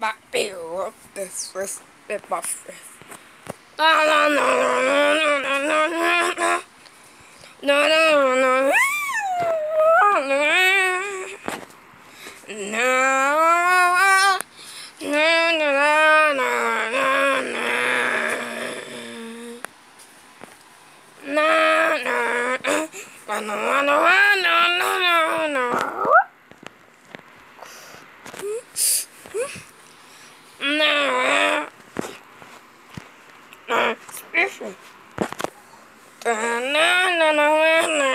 But build this was the buff. No no no no no no no no no no no no no no não.